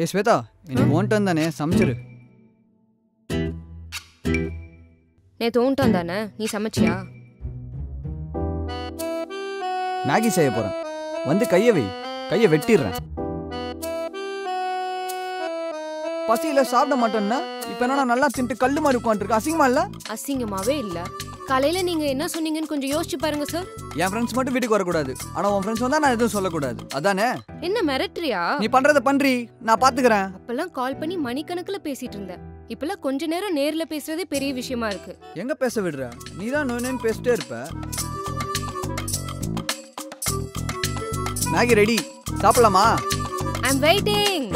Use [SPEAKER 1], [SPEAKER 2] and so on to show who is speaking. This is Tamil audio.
[SPEAKER 1] ஏ ஸ்வேதா இன்னைக்கு ஓன்ட்டு தானே சமைச்சிரு.
[SPEAKER 2] நேற்று ஊன்ட்டான் தானே நீ சமைச்சியா?
[SPEAKER 1] மேகி செய்ய போறேன். வந்து கையை வை கையை வெட்டிடுறேன். பசியில சாப்பிட மாட்டேன்னா இப்ப என்ன நல்லா தின்ட்டு கல்லு மாதிரி உட்காந்துருக்கு அசிங்கமா இல்ல?
[SPEAKER 2] அசிங்கமாவே இல்ல. காலையில நீங்க என்ன சொன்னீங்கன்னு கொஞ்சம் யோசிச்சு பாருங்க சார்
[SPEAKER 1] என் ஃப்ரெண்ட்ஸ் மட்டும் வீட்டுக்கு வரக்கூடாது. ஆனா உன் ஃப்ரெண்ட்ஸ் வந்தா நான் எதுவும் சொல்லக்கூடாது. அதானே?
[SPEAKER 2] என்ன மிரட்டுறியா?
[SPEAKER 1] நீ பண்றத பண்றி நான் பாத்துக்கிறேன்.
[SPEAKER 2] அப்பெல்லாம் கால் பண்ணி மணிக்கணக்குல பேசிட்டு இருந்தேன். இப்பெல்லாம் கொஞ்ச நேரம் நேர்ல பேசுறதே பெரிய விஷயமா இருக்கு.
[SPEAKER 1] எங்க பேச விடுற? நீ தான் நோய் பேசிட்டே இருப்ப. மேகி ரெடி சாப்பிடலாமா?
[SPEAKER 2] ஐ அம் வெயிட்டிங்